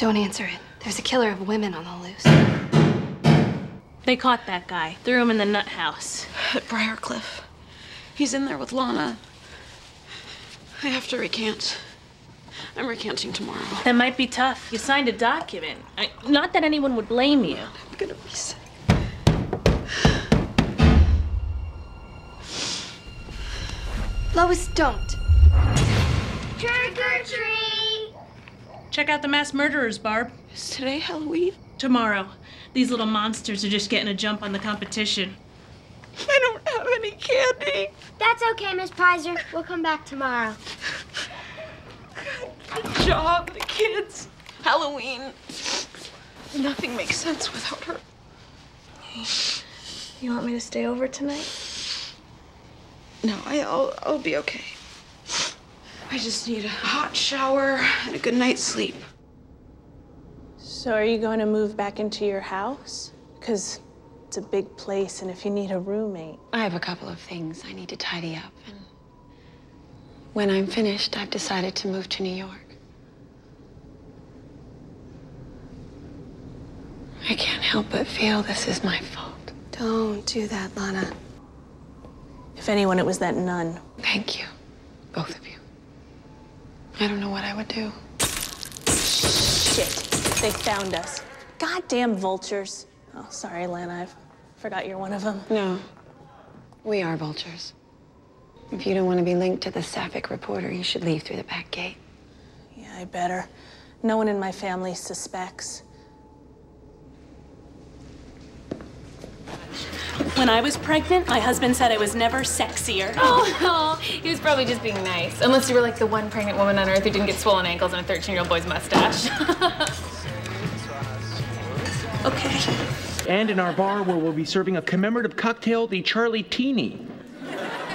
Don't answer it. There's a killer of women on the loose. They caught that guy, threw him in the nut house. At Briarcliff. He's in there with Lana. I have to recant. I'm recanting tomorrow. That might be tough. You signed a document. I, not that anyone would blame you. I'm gonna be sick. Lois, don't. Trick or treat! Check out the mass murderers, Barb. Is today Halloween? Tomorrow. These little monsters are just getting a jump on the competition. I don't have any candy. That's okay, Miss Peyser. We'll come back tomorrow. Good job, the kids, Halloween. Nothing makes sense without her. You want me to stay over tonight? No, I, I'll, I'll be okay. I just need a hot shower and a good night's sleep. So, are you going to move back into your house? Because it's a big place, and if you need a roommate. I have a couple of things I need to tidy up. And when I'm finished, I've decided to move to New York. I can't help but feel this is my fault. Don't do that, Lana. If anyone, it was that nun. Thank you, both of you. I don't know what I would do. Shit. They found us. Goddamn vultures. Oh, sorry, Lana. I forgot you're one of them. No, we are vultures. If you don't want to be linked to the Sapphic reporter, you should leave through the back gate. Yeah, I better. No one in my family suspects. When I was pregnant, my husband said I was never sexier. Oh, no. He was probably just being nice. Unless you were like the one pregnant woman on earth who didn't get swollen ankles and a 13 year old boy's mustache. Okay. And in our bar where we'll be serving a commemorative cocktail, the Charlie Teeny.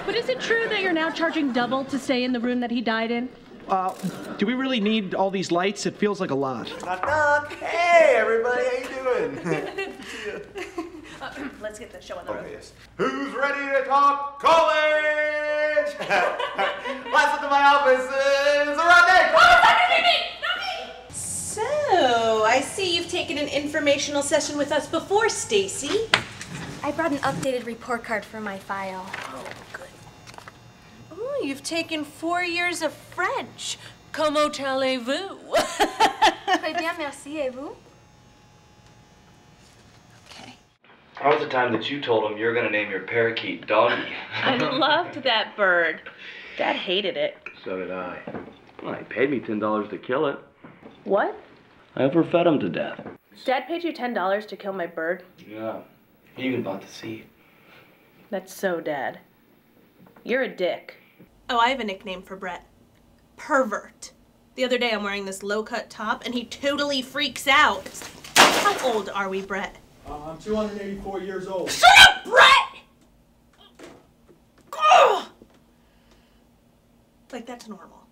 But is it true that you're now charging double to stay in the room that he died in? Uh, do we really need all these lights? It feels like a lot. Knock, knock. Hey, everybody, how you doing? Let's get the show on the road. yes. Who's ready to talk college? Last up to my office is Rodney. Oh, so, I see you've taken an informational session with us before, Stacy. I brought an updated report card for my file. Oh, good. Oh, you've taken four years of French. Comment allez-vous? Très bien, merci, et vous? okay. How was the time that you told him you're gonna name your parakeet Doggy? I loved that bird. Dad hated it. So did I. Well, he paid me ten dollars to kill it. What? I overfed him to death. Dad paid you $10 to kill my bird? Yeah. He even bought the seed. That's so dad. You're a dick. Oh, I have a nickname for Brett. Pervert. The other day I'm wearing this low cut top and he totally freaks out. How old are we, Brett? Uh, I'm 284 years old. Shut up, Brett! Ugh! Like, that's normal.